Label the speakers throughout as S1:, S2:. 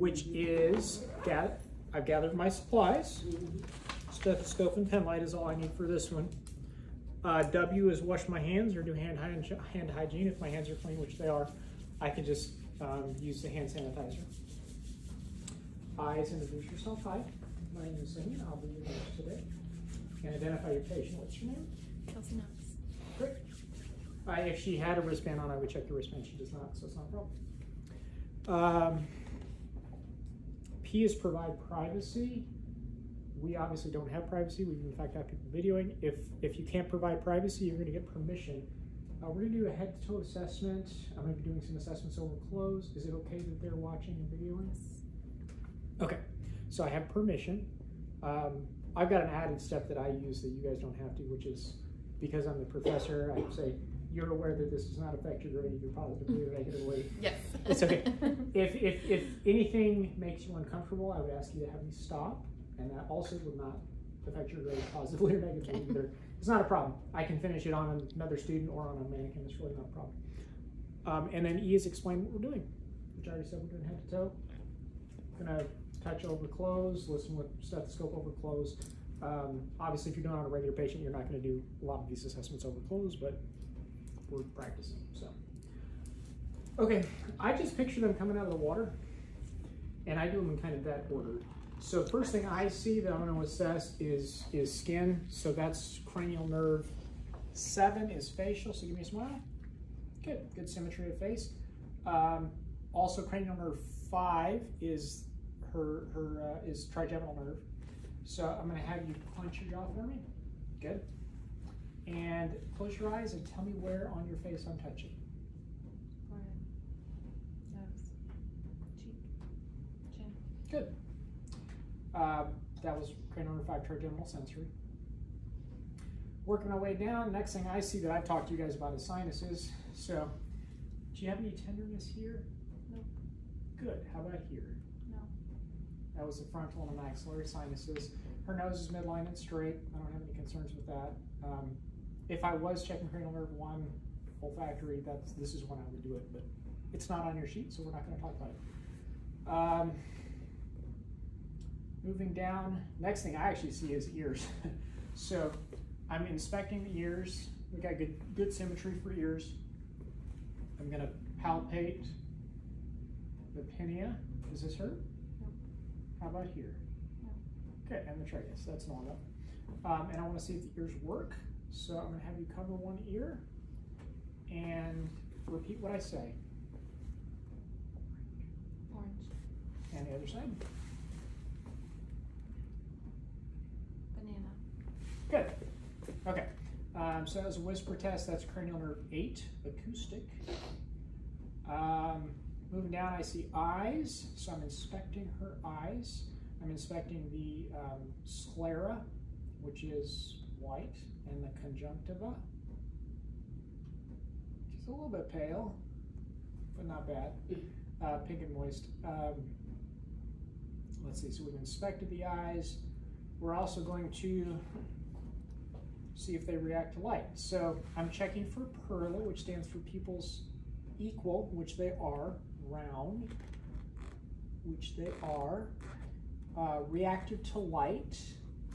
S1: which is, gather, I've gathered my supplies. Stethoscope and pen light is all I need for this one. Uh, w is wash my hands or do hand, hand hygiene. If my hands are clean, which they are, I can just um, use the hand sanitizer. I is introduce yourself. Hi, my name is Cindy. I'll be your nurse today. And identify your patient. What's your name?
S2: Kelsey Knox.
S1: Great. Uh, if she had a wristband on, I would check the wristband. She does not, so it's not a problem. Um, P is provide privacy. We obviously don't have privacy. We in fact have people videoing. If if you can't provide privacy, you're going to get permission. Uh, we're going to do a head-to-toe assessment. I'm going to be doing some assessments over close. Is it okay that they're watching and videoing? Okay, so I have permission. Um, I've got an added step that I use that you guys don't have to, which is because I'm the professor, I say, you're aware that this does not affect your grade either positively or negatively.
S2: Yes.
S1: It's okay. if, if, if anything makes you uncomfortable, I would ask you to have me stop, and that also would not affect your grade positively or negatively okay. either. It's not a problem. I can finish it on another student or on a mannequin. It's really not a problem. Um, and then E is explain what we're doing, which I already said we're doing head to toe. Gonna touch over clothes, listen with stethoscope over clothes. Um, obviously, if you're doing on a regular patient, you're not going to do a lot of these assessments over clothes, but we're practicing. So, okay, I just picture them coming out of the water, and I do them in kind of that order. So first thing I see that I'm going to assess is is skin. So that's cranial nerve. Seven is facial. So give me a smile. Good, good symmetry of face. Um, also, cranial nerve five is her her uh, is trigeminal nerve. So I'm going to have you clench your jaw for me. Good. And close your eyes and tell me where on your face I'm touching.
S2: Forehead, nose, cheek, chin.
S1: Good. Uh, that was cranial nerve 5 trigeminal sensory. Working my way down, next thing I see that I've talked to you guys about is sinuses. So, do you have any tenderness here?
S2: Nope.
S1: Good. How about here?
S2: No.
S1: That was the frontal and the maxillary sinuses. Her nose is midline and straight. I don't have any concerns with that. Um, if I was checking cranial nerve one olfactory, that's this is when I would do it, but it's not on your sheet, so we're not going to talk about it. Um, moving down, next thing I actually see is ears. so I'm inspecting the ears. We got good good symmetry for ears. I'm going to palpate the pinna. Does this hurt?
S2: No.
S1: How about here? Okay, and the tragus, that's normal. Um, and I want to see if the ears work. So I'm going to have you cover one ear and repeat what I say.
S2: Orange.
S1: And the other side.
S2: Banana.
S1: Good. Okay. Um, so as a whisper test, that's cranial nerve 8, acoustic. Um, moving down, I see eyes. So I'm inspecting her eyes. I'm inspecting the um, sclera, which is white, and the conjunctiva, just a little bit pale, but not bad, uh, pink and moist. Um, let's see, so we've inspected the eyes. We're also going to see if they react to light. So I'm checking for PERLA, which stands for pupils equal, which they are, round, which they are, uh, reactive to light.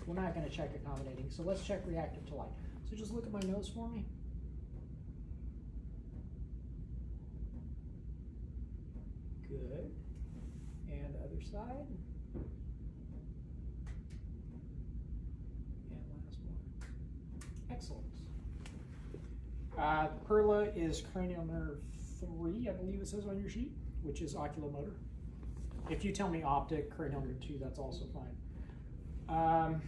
S1: We're not going to check accommodating, so let's check reactive to light. So just look at my nose for me. Good. And other side. And last one. Excellent. Uh, PERLA is cranial nerve 3, I believe it says on your sheet, which is oculomotor. If you tell me optic, cranial nerve 2, that's also fine. Um,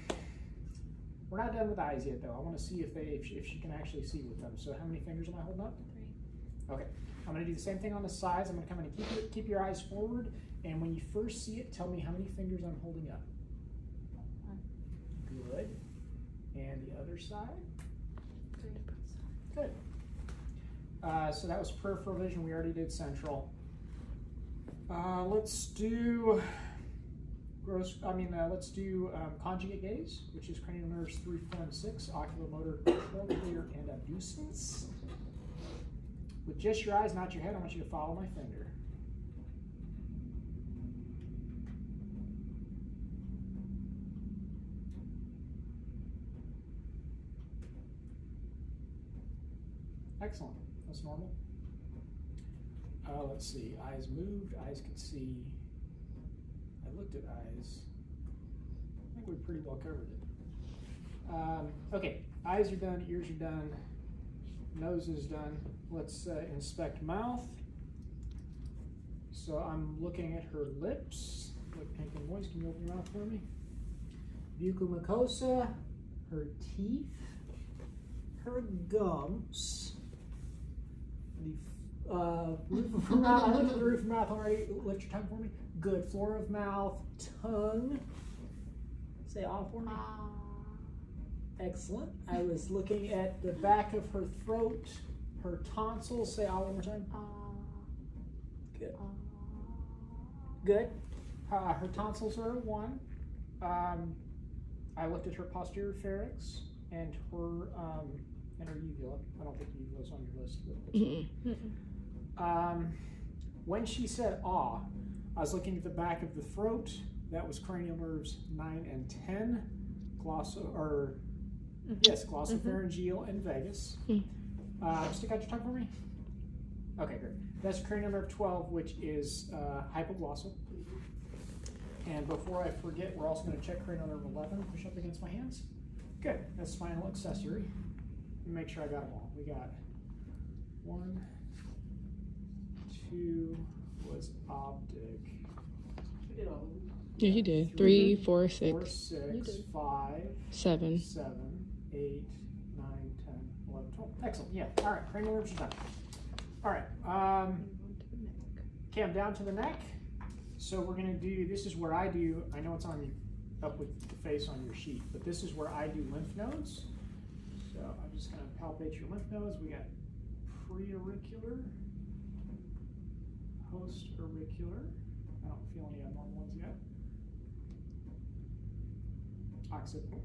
S1: we're not done with eyes yet, though. I want to see if they if she, if she, can actually see with them. So how many fingers am I holding up?
S2: Three.
S1: Okay. I'm going to do the same thing on the sides. I'm going to come in and keep, your, keep your eyes forward. And when you first see it, tell me how many fingers I'm holding up.
S2: One.
S1: Good. And the other side?
S2: Three.
S1: Good. Uh, so that was peripheral vision. We already did central. Uh, let's do gross, I mean, uh, let's do um, conjugate gaze, which is cranial nerves 3, 4, and 6, oculomotor trochlear, and abducens. With just your eyes, not your head, I want you to follow my finger. Excellent, that's normal. Uh, let's see, eyes moved, eyes can see, I looked at eyes. I think we pretty well covered it. Um, okay. Eyes are done. Ears are done. Nose is done. Let's uh, inspect mouth. So I'm looking at her lips. Like pink and moist. Can you open your mouth for me? Buccal mucosa. Her teeth. Her gums. The uh, roof of her mouth. I looked at the roof of her mouth already. Lift your tongue for me. Good. Floor of mouth. Tongue. Say ah for me.
S2: Ah.
S1: Excellent. I was looking at the back of her throat, her tonsils. Say ah one more time.
S2: Ah.
S1: Good.
S2: Ah.
S1: Good. Uh, her tonsils are one. Um, I looked at her posterior pharynx and her um, and her uvula. I don't think uvula's on your list. But um, when she said ah, I was looking at the back of the throat. That was cranial nerves nine and ten. Glosso or yes, glossopharyngeal and vagus.
S3: Mm.
S1: Uh, stick out your tongue for me. Okay, great. That's cranial nerve twelve, which is uh, hypoglossal. And before I forget, we're also going to check cranial nerve eleven. Push up against my hands. Good. That's spinal accessory. Let me make sure I got them all. We got one, two was optic.
S3: Yeah, you did. Three, four,
S1: Four,
S3: six,
S1: six,
S3: did.
S1: five,
S3: seven.
S1: seven, eight, nine, ten, eleven, twelve. Excellent. Yeah. All right. Cranial nerves are done. All right. Um, okay, I'm down to the neck. So we're gonna do. This is where I do. I know it's on up with the face on your sheet, but this is where I do lymph nodes. So I'm just gonna palpate your lymph nodes. We got pre-auricular, post-auricular. I don't feel any abnormal ones yet. Occipital.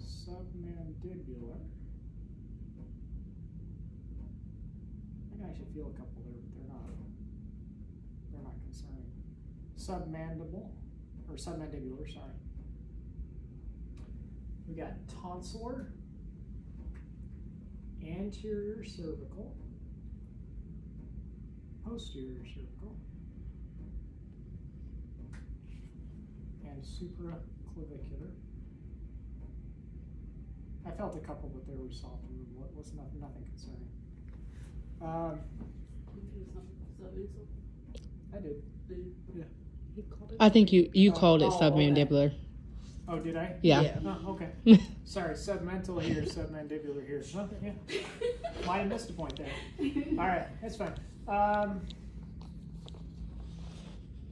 S1: Submandibular. I think I should feel a couple there, but they're not. They're not concerning. Submandible, or submandibular, sorry. We got tonsillar, anterior cervical, posterior cervical, and supraclavicular. I felt a couple, but they were soft and wa- was nothing, nothing concerning. Um, I did.
S3: I think you you
S1: Oh,
S3: called it
S1: oh, okay.
S3: Submandibular.
S1: Oh, did I?
S3: Yeah.
S1: Oh, okay. Sorry, submental here, submandibular here. Huh, yeah. Might have missed a point there. All right, that's fine. Um,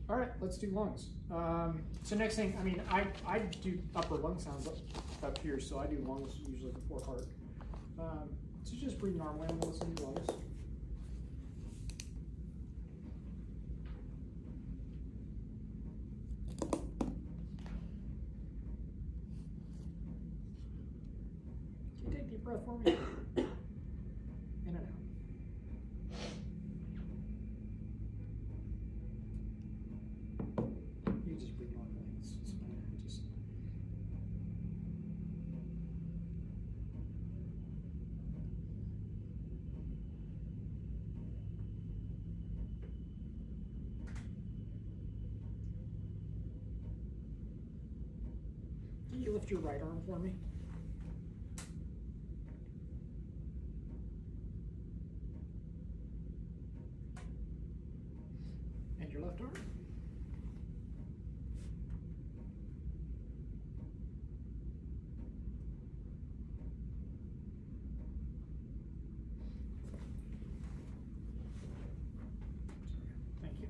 S1: all right, let's do lungs. Um, so next thing, I mean, I, I do upper lung sounds up, up here, so I do lungs usually before heart. Um, so just breathe normally. I'm gonna listen to lungs. Can you take a deep breath for me? In and out. You just breathe normally. It's, it's. Just Can you lift your right arm for me? And your left arm? Thank you.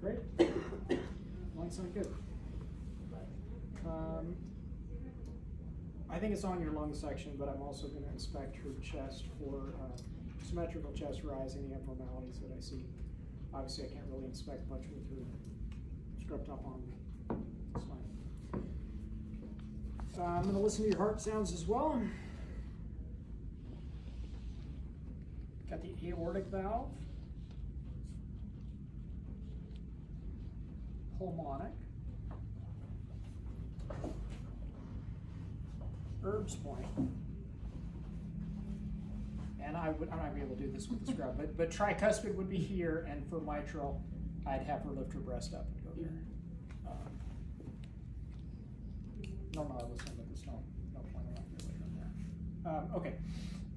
S1: Great. Sound good. Um, I think it's on your lung section, but I'm also going to inspect her chest for uh, symmetrical chest rise, any abnormalities that I see. Obviously, I can't really inspect much with her scrubbed up on. It's fine. Uh, I'm going to listen to your heart sounds as well. Got the aortic valve, pulmonic, Erb's point, and I would, I'm not be able to do this with the scrub, but, but tricuspid would be here, and for mitral, I'd have her lift her breast up and go there. Um, Normally I listen, but there's no, no point that. Um, okay,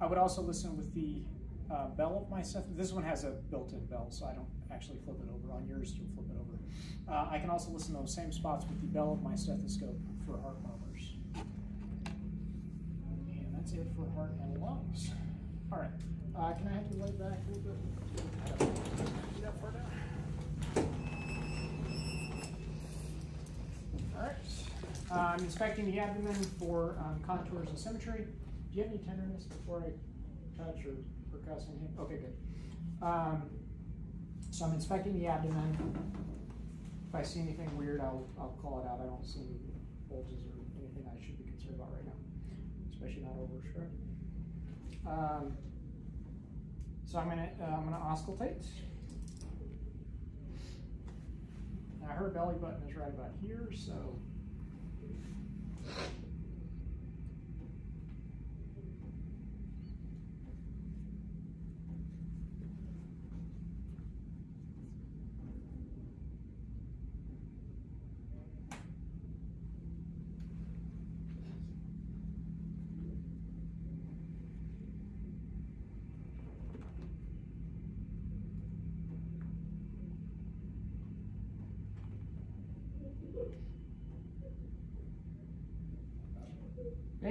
S1: I would also listen with the uh, bell of my. This one has a built-in bell, so I don't actually flip it over. On yours, you'll flip it over. Uh, I can also listen to those same spots with the bell of my stethoscope for heart murmurs. And that's it for heart and lungs. All right. Uh, can I have you lay back a little bit? All right. Uh, I'm inspecting the abdomen for um, contours and symmetry. Do you have any tenderness before I touch or percuss anything? Okay, good. Um, so I'm inspecting the abdomen. If I see anything weird, I'll, I'll call it out. I don't see any bulges or anything I should be concerned about right now, especially not over strep. Um, so I'm gonna uh, I'm gonna auscultate. Now her belly button is right about here, so.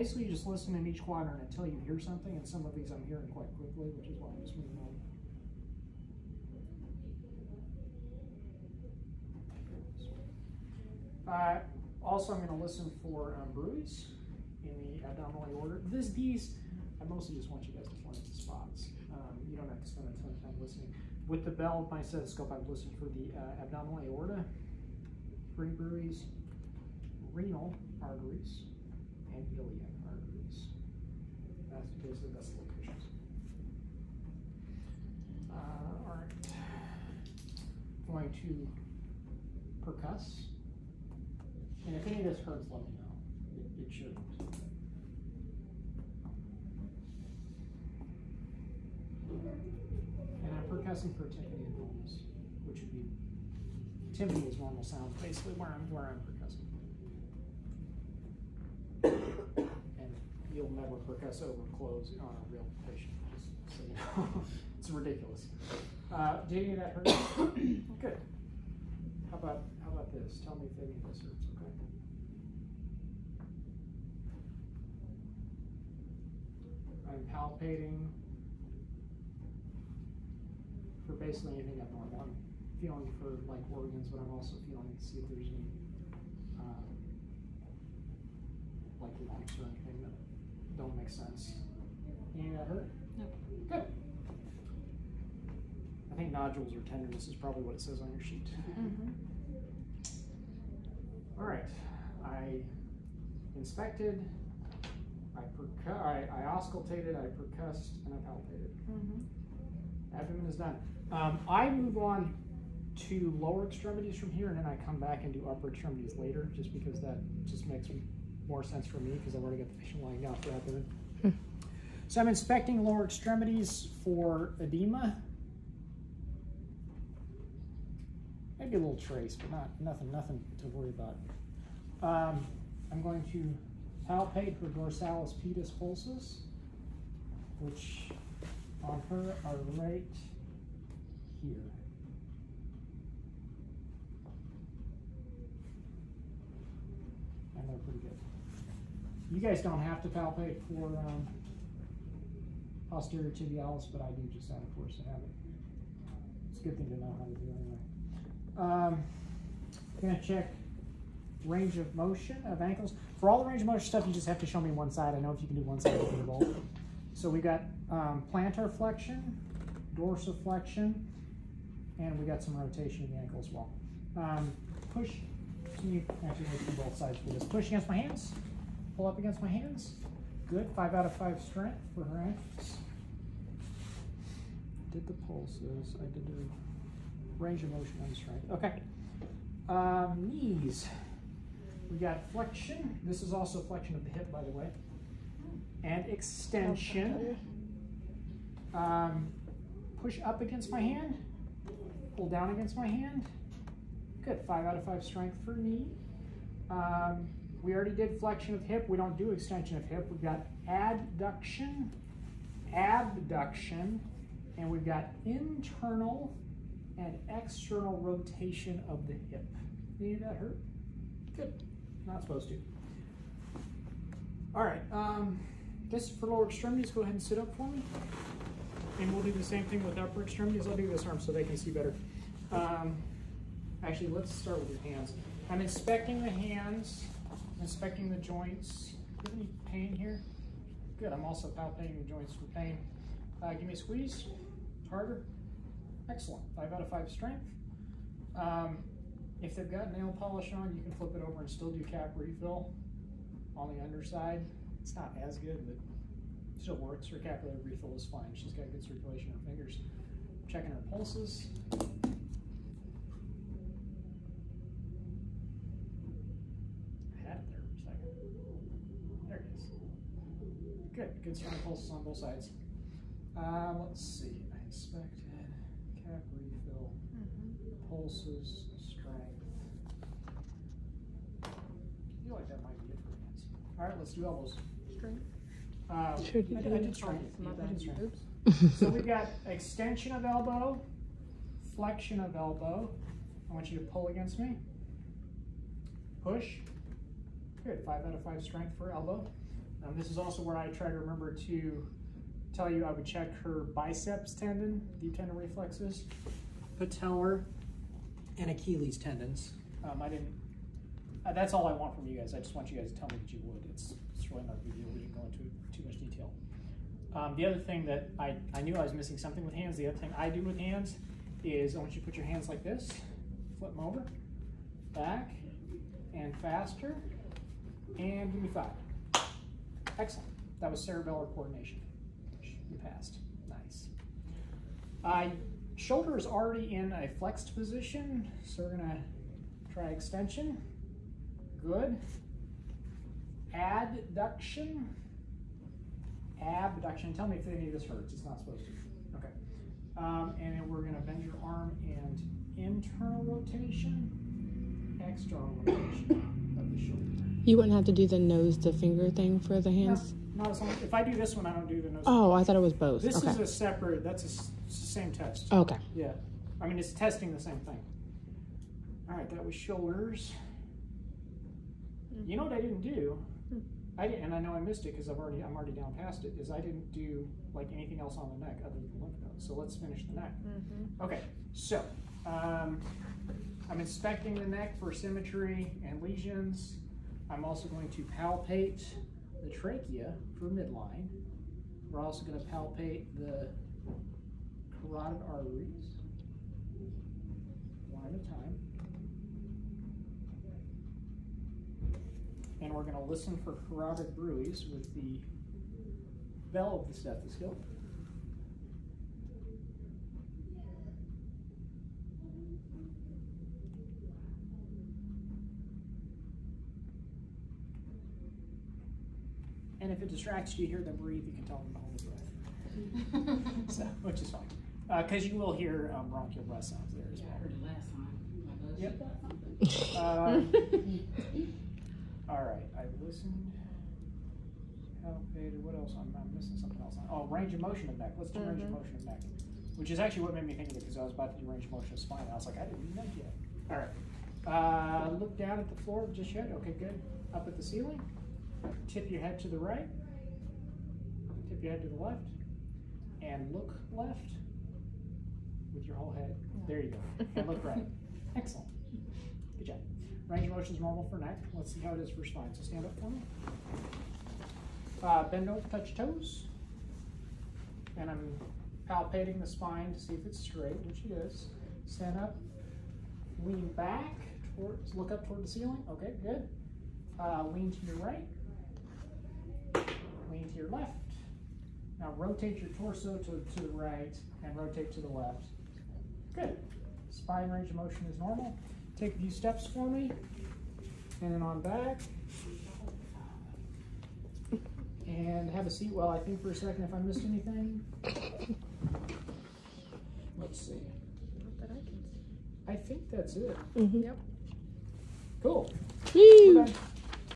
S1: Basically, you just listen in each quadrant until you hear something, and some of these I'm hearing quite quickly, which is why I'm just moving on. Uh, also, I'm going to listen for um, in the abdominal aorta. This, these, I mostly just want you guys to at the spots. Um, you don't have to spend a ton of time listening. With the bell of my stethoscope, I've listened for the uh, abdominal aorta, free bruits, renal arteries, and iliac arteries. That's basically that's the locations. Uh, all right. Going to percuss. And if any of this hurts, let me know. It, it shouldn't. And I'm percussing for tympany and which would be tympany is normal sound, basically where I'm where I'm percussing. and you'll never percuss over clothes on a real patient, just so you know. it's ridiculous. Uh, do any of that hurt? Good. How about how about this? Tell me if any of this hurts, okay? I'm palpating for basically anything abnormal. I'm feeling for like organs, but I'm also feeling to see if there's any um, like lumps or anything that don't make sense. Any of that hurt?
S2: No.
S1: Good. I think nodules or tenderness is probably what it says on your sheet.
S2: Mm-hmm.
S1: All right, I inspected, I percu- I, I auscultated, I percussed, and I palpated.
S2: Mm-hmm.
S1: Abdomen is done. Um, I move on to lower extremities from here, and then I come back and do upper extremities later, just because that just makes more sense for me, because I've already got the patient lying down for abdomen. so I'm inspecting lower extremities for edema. Maybe a little trace, but not nothing, nothing to worry about. Um, I'm going to palpate her dorsalis pedis pulses, which on her are right here. And they're pretty good. You guys don't have to palpate for um, posterior tibialis, but I do just out of course to have it. It's a good thing to know how to do anyway. Um, gonna check range of motion of ankles. For all the range of motion stuff, you just have to show me one side. I know if you can do one side, you can do both. So we got um, plantar flexion, dorsiflexion, and we got some rotation in the ankle as well. Um, push, can you actually do both sides for this? Push against my hands, pull up against my hands. Good, five out of five strength for her ankles. Did the pulses, I did the range of motion and strength. Okay. Um, knees. We got flexion. This is also flexion of the hip, by the way. And extension. Um, push up against my hand. Pull down against my hand. Good. Five out of five strength for knee. Um, we already did flexion of hip. We don't do extension of hip. We've got adduction, abduction, and we've got internal and external rotation of the hip. Any of that hurt? Good. Not supposed to. All right. Um, this is for lower extremities. Go ahead and sit up for me. And we'll do the same thing with upper extremities. I'll do this arm so they can see better. Um, actually, let's start with your hands. I'm inspecting the hands, inspecting the joints. Do you have any pain here? Good. I'm also palpating the joints for pain. Uh, give me a squeeze. Harder. Excellent. Five out of five strength. Um, if they've got nail polish on, you can flip it over and still do cap refill on the underside. It's not as good, but still works. Her capillary refill is fine. She's got good circulation in her fingers. Checking her pulses. I had it there for a second. There it is. Good. Good strong pulses on both sides. Uh, let's see. I inspected cap refill, pulses, strength. I feel like that might be it for hands. All right, let's do elbows.
S2: Strength.
S1: Uh,
S3: Sure.
S1: I did, I did strength.
S2: My
S1: I
S2: bad.
S1: did strength.
S2: Oops.
S1: So we've got extension of elbow, flexion of elbow. I want you to pull against me. Push. Good. Five out of five strength for elbow. Um, this is also where I try to remember to tell you I would check her biceps tendon, deep tendon reflexes, patellar, and Achilles tendons. Um, I didn't. Uh, that's all I want from you guys. I just want you guys to tell me that you would. It's it's really not a big deal. We didn't go into too much detail. Um, the other thing that I, I knew I was missing something with hands. The other thing I do with hands is I want you to put your hands like this, flip them over, back, and faster, and give me five. Excellent. That was cerebellar coordination. You passed. Nice. Uh, shoulder is already in a flexed position, so we're gonna try extension. Good. Adduction abduction. Tell me if any of this hurts. It's not supposed to. Okay. Um, and then we're going to bend your arm and internal rotation, external rotation of the shoulder.
S3: You wouldn't have to do the nose to finger thing for the hands?
S1: No, not as long. If I do this one, I don't do the nose.
S3: Oh, I thought it was both.
S1: This
S3: okay.
S1: is a separate. That's a, s- it's the same test.
S3: okay.
S1: Yeah. I mean, it's testing the same thing. All right, that was shoulders. You know what I didn't do? I didn't, and I know I missed it because I've already I'm already down past it. Is I didn't do like anything else on the neck other than lymph nodes. So let's finish the neck.
S2: Mm-hmm.
S1: Okay, so um, I'm inspecting the neck for symmetry and lesions. I'm also going to palpate the trachea for midline. We're also going to palpate the carotid arteries one at a time. And we're going to listen for carotid bruits with the bell of the stethoscope. And if it distracts you, you hear them breathe, you can tell them to hold their breath. So, which is fine. Because you will hear um, bronchial breath sounds there as
S4: Yeah, I
S1: well.
S4: heard it last time. Like, she
S1: Yep.
S4: got something.
S1: Um, all right, I listened. Palpated. What else? I'm, I'm missing something else. Oh, range of motion of neck. Let's do range of
S2: Mhm.
S1: motion of neck, which is actually what made me think of it because I was about to do range of motion of spine. I was like, I didn't do neck yet. All right. Uh, look down at the floor just yet. Okay, good. Up at the ceiling. Tip your head to the right. Tip your head to the left. And look left with your whole head. There you go. And look right. Excellent. Good job. Range of motion is normal for neck. Let's see how it is for spine. So stand up for me. Uh, bend over, touch toes. And I'm palpating the spine to see if it's straight, which it is. Stand up. Lean back towards, look up toward the ceiling. Okay, good. Uh, lean to your right. Lean to your left. Now rotate your torso to, to the right and rotate to the left. Good. Spine range of motion is normal. Take a few steps for me. And then on back. And have a seat while I think for a second if I missed anything. Let's see.
S2: Not that I can see.
S1: I think that's it.
S3: Mhm.
S2: Yep.
S1: Cool.
S3: Whee!